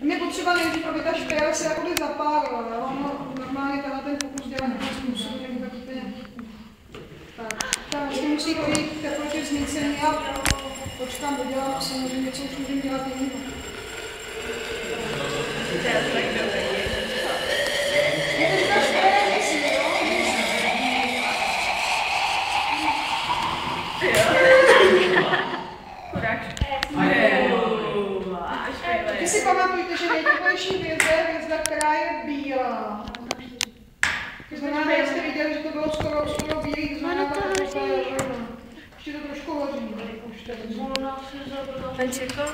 Mě potřeba nejdřív, aby ta špejle se jakoby zapálila, jo? Ono normálně tenhle ten pokus dělá nějakým způsobem, tak úplně... Tak, tam vlastně musí dojít k teplotě zmícení a počkám, dodělám samozřejmě, co už můžeme dělat jiného. Je Taky si pamatujte, že nejteplejší hvězda je hvězda, která je bílá. To znamená, že jste viděli, že to bylo skoro, skoro bílý, to znamená, Ono to hoří. Ještě to trošku hoří. Už. Ten čekal?